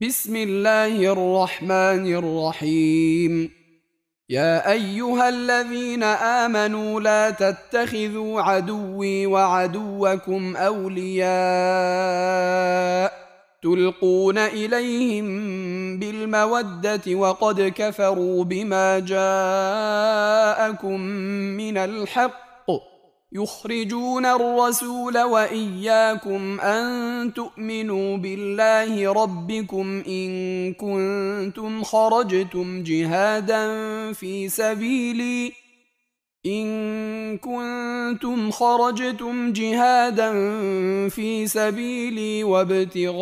بسم الله الرحمن الرحيم. يا أيها الذين آمنوا لا تتخذوا عدوي وعدوكم أولياء تلقون إليهم بالمودة وقد كفروا بما جاءكم من الحق يخرجون الرسول وإياكم أن تؤمنوا بالله ربكم إن كنتم خرجتم جهادا في سبيلي. إن كنتم خرجتم جهادا في سبيلي وابتغاء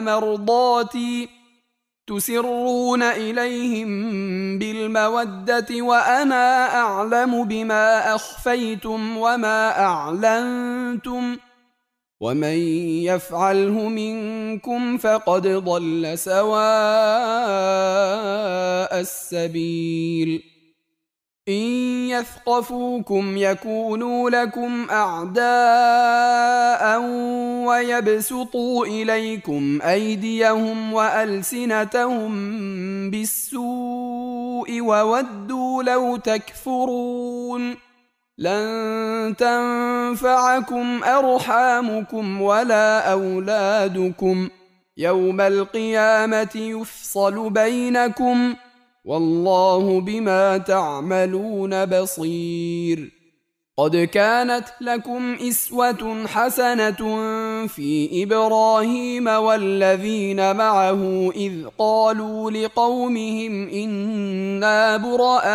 مرضاتي. تسرون إليهم بالمودة وأنا أعلم بما أخفيتم وما أعلنتم ومن يفعله منكم فقد ضل سواء السبيل إن يثقفوكم يكونوا لكم أعداء ويبسطوا إليكم أيديهم وألسنتهم بالسوء وودوا لو تكفرون لن تنفعكم أرحامكم ولا أولادكم يوم القيامة يفصل بينكم ۖ والله بما تعملون بصير. قد كانت لكم إسوة حسنة في إبراهيم والذين معه إذ قالوا لقومهم إنا براء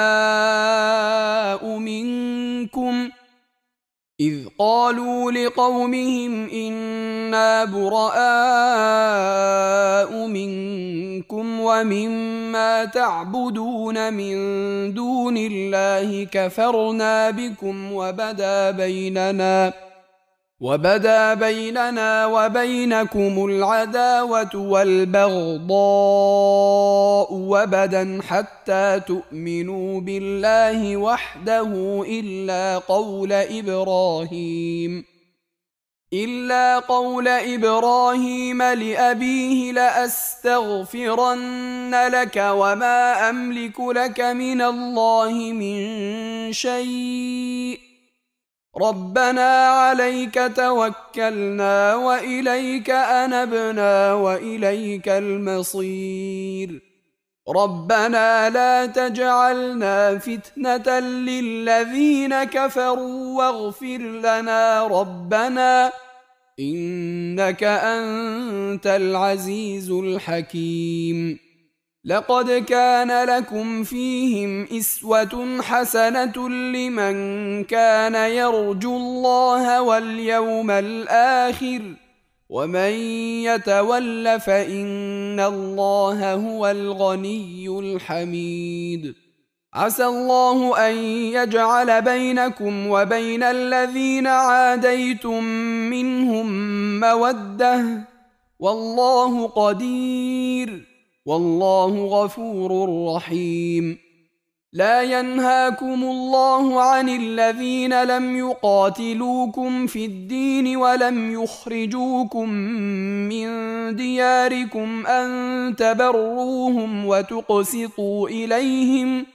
منكم. إذ قالوا لقومهم إنا براء ومما تعبدون من دون الله كفرنا بكم وبدا بيننا ۖ وبدا بيننا وبينكم العداوة والبغضاء وبدا حتى تؤمنوا بالله وحده إلا قول إبراهيم. إلا قول إبراهيم لأبيه لأستغفرن لك وما أملك لك من الله من شيء. ربنا عليك توكلنا وإليك أنبنا وإليك المصير. ربنا لا تجعلنا فتنة للذين كفروا واغفر لنا ربنا إنك أنت العزيز الحكيم. لقد كان لكم فيهم إسوة حسنة لمن كان يرجو الله واليوم الآخر. ومن يتول فان الله هو الغني الحميد. عسى الله ان يجعل بينكم وبين الذين عاديتم منهم موده والله قدير والله غفور رحيم لا ينهاكم الله عن الذين لم يقاتلوكم في الدين ولم يخرجوكم من دياركم أن تبروهم وتقسطوا اليهم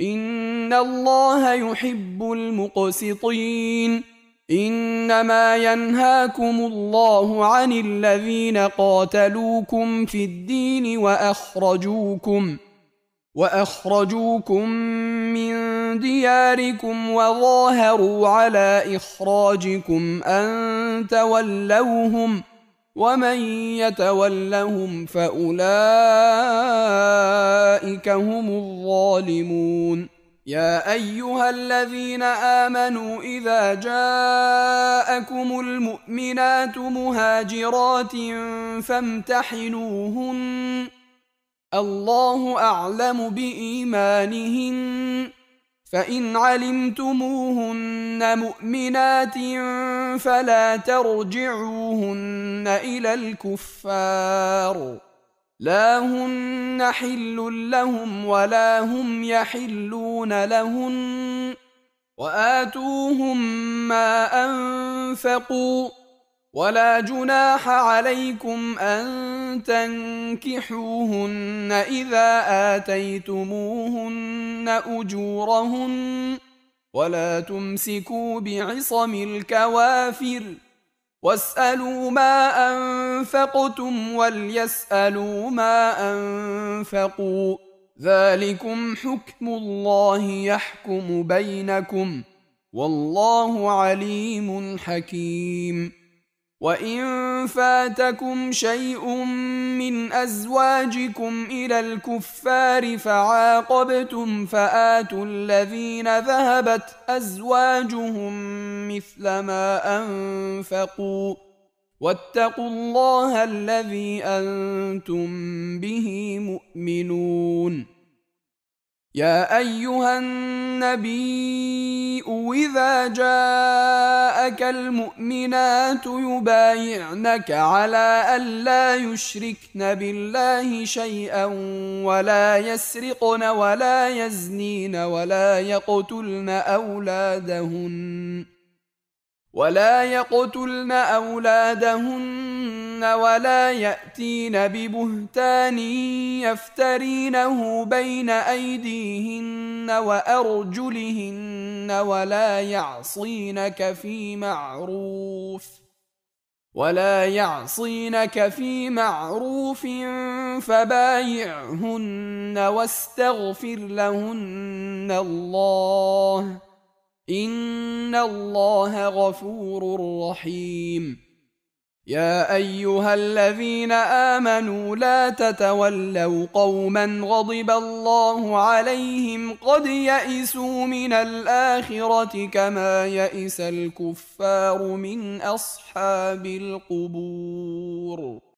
إن الله يحب المقسطين. إنما ينهاكم الله عن الذين قاتلوكم في الدين وأخرجوكم وأخرجوكم من دياركم وظاهروا على إخراجكم أن تولوهم ومن يتولهم فأولئك هم الظالمون. يا أيها الذين آمنوا إذا جاءكم المؤمنات مهاجرات فامتحنوهن الله أعلم بإيمانهن. فإن علمتموهن مؤمنات فلا ترجعوهن إلى الكفار. لا هن حل لهم ولا هم يحلون لهن. وآتوهم ما أنفقوا ولا جناح عليكم أن تنكحوهن إذا آتيتموهن أجورهن ولا تمسكوا بعصم الكوافر واسألوا ما أنفقتم وليسألوا ما أنفقوا ذلكم حكم الله يحكم بينكم والله عليم حكيم وان فاتكم شيء من ازواجكم إلى الكفار فعاقبتم فاتوا الذين ذهبت ازواجهم مثل ما انفقوا واتقوا الله الذي أنتم به مؤمنون يا أيها النبي إذا جاءك المؤمنات يبايعنك على الا يشركن بالله شيئا ولا يسرقن ولا يزنين ولا يقتلن أولادهن. ولا يقتلن اولادهن ولا ياتين ببهتان يفترينه بين ايديهن وارجلهن ولا يعصينك في معروف ولا يعصينك في معروف فبايعهن واستغفر لهن الله ان الله غفور رحيم. يا ايها الذين امنوا لا تتولوا قوما غضب الله عليهم قد يئسوا من الاخره كما يئس الكفار من اصحاب القبور.